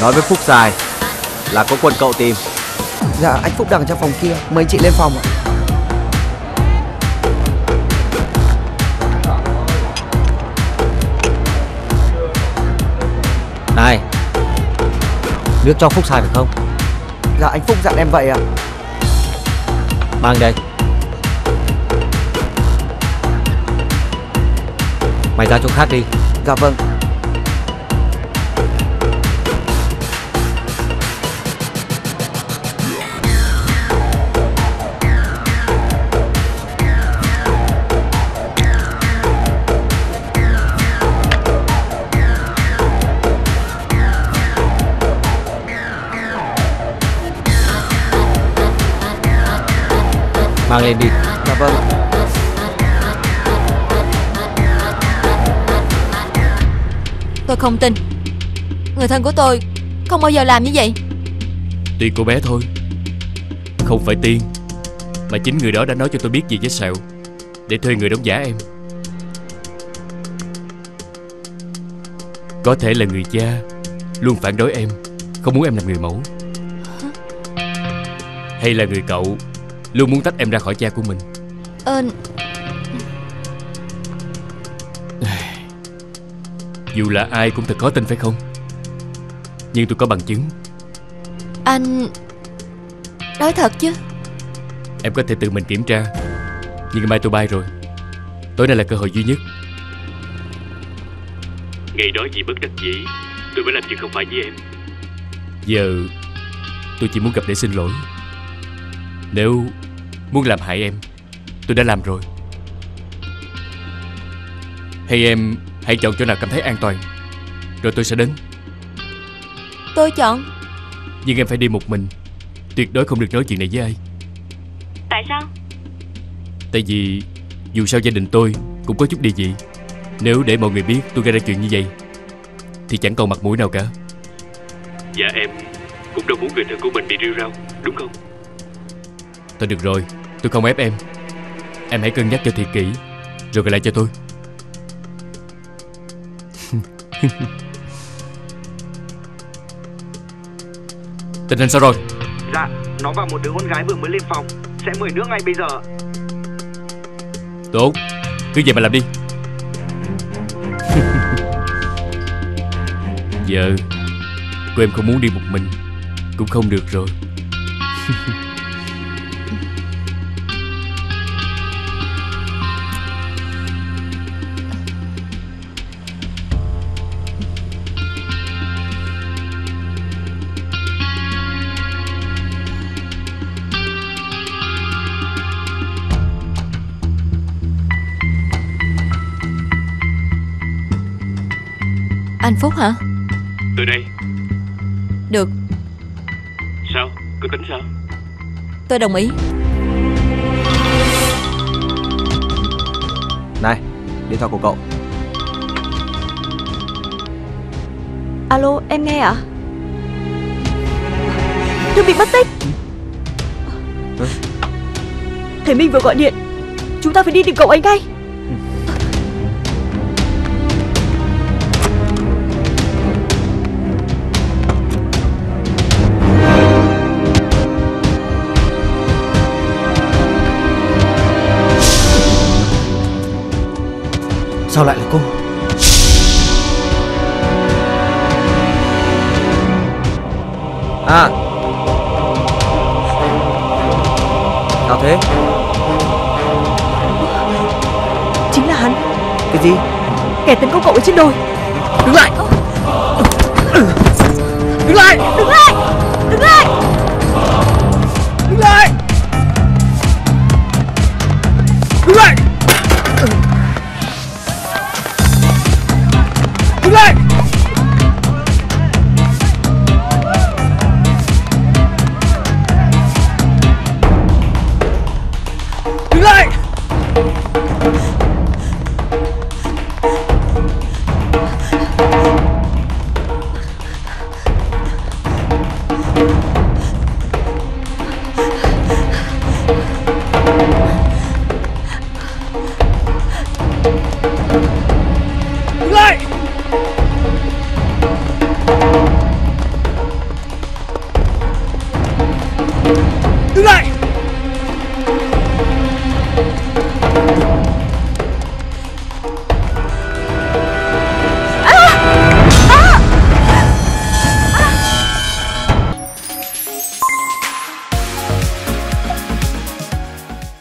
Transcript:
Nói với Phúc Dài Là có quân cậu tìm. Dạ anh Phúc đang ở trong phòng kia. Mời chị lên phòng ạ. Này Nước cho Phúc Dài được không? Dạ anh Phúc dặn em vậy ạ. Mang đây. Mày ra chỗ khác đi. Dạ vâng Mang lên đi. Dạ vâng. Tôi không tin. Người thân của tôi Không bao giờ làm như vậy. Tuy cô bé thôi. Không phải tiên. Mà chính người đó đã nói cho tôi biết về vết sẹo. Để thuê người đóng giả em. Có thể là người cha Luôn phản đối em Không muốn em làm người mẫu. Hay là người cậu Luôn muốn tách em ra khỏi cha của mình. Ờ Dù là ai cũng thật khó tin phải không? Nhưng tôi có bằng chứng. Anh Nói thật chứ. Em có thể tự mình kiểm tra. Nhưng ngày mai tôi bay rồi. Tối nay là cơ hội duy nhất. Ngày đó vì bất đắc dĩ. Tôi mới làm chuyện không phải với em. Giờ Tôi chỉ muốn gặp để xin lỗi Nếu muốn làm hại em Tôi đã làm rồi. Hay em hãy chọn chỗ nào cảm thấy an toàn Rồi tôi sẽ đến. Tôi chọn. Nhưng em phải đi một mình Tuyệt đối không được nói chuyện này với ai. Tại sao? Tại vì dù sao gia đình tôi cũng có chút địa vị. Nếu để mọi người biết tôi gây ra chuyện như vậy Thì chẳng còn mặt mũi nào cả. Dạ em cũng đâu muốn người thân của mình bị rêu rao Đúng không Thôi được rồi Tôi không ép em. Em hãy cân nhắc cho thiệt kỹ Rồi gọi lại cho tôi. Tình hình sao rồi? Dạ Nó và một đứa con gái vừa mới lên phòng Sẽ mời nước ngay bây giờ. Tốt Cứ vậy mà làm đi. Giờ Cô em không muốn đi một mình Cũng không được rồi Anh Phúc hả? Từ đây. Được. Sao? Cô tính sao? Tôi đồng ý. Này Điện thoại của cậu. Alo, em nghe ạ? Tôi bị mất tích. Thầy Minh vừa gọi điện. Chúng ta phải đi tìm cậu ấy ngay Sao lại là cô? À. Sao thế? Chính là hắn. Cái gì? Kẻ tấn công cậu ở trên đồi. Đứng lại. Đứng lại Light!